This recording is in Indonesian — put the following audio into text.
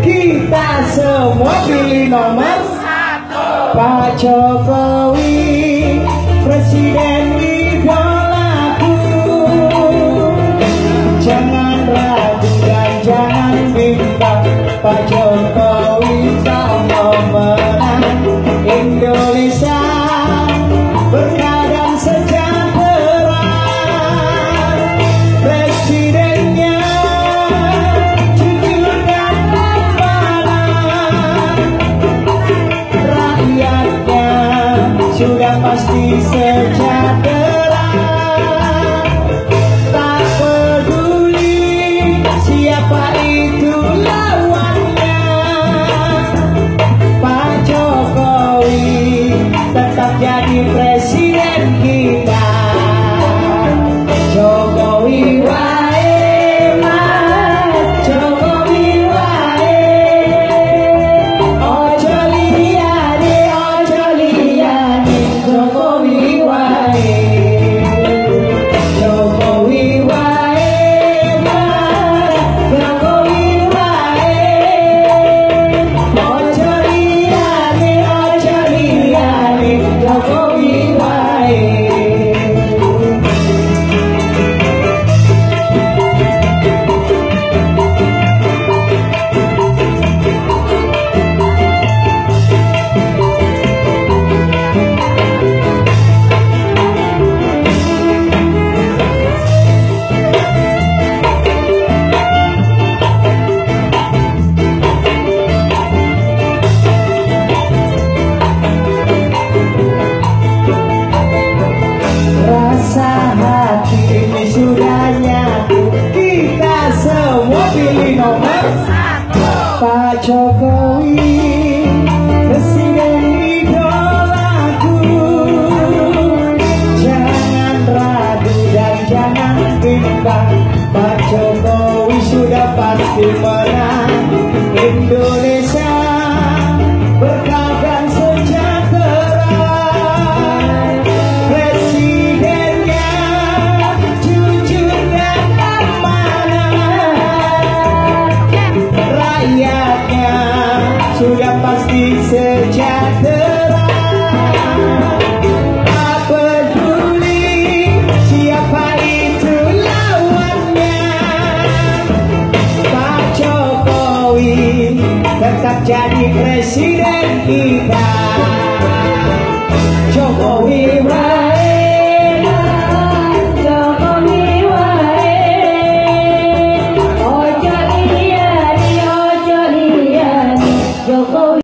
Kita semua pilih nomor satu. Pak Jokowi Presiden Sudah pasti sejati tetap jadi presiden kita.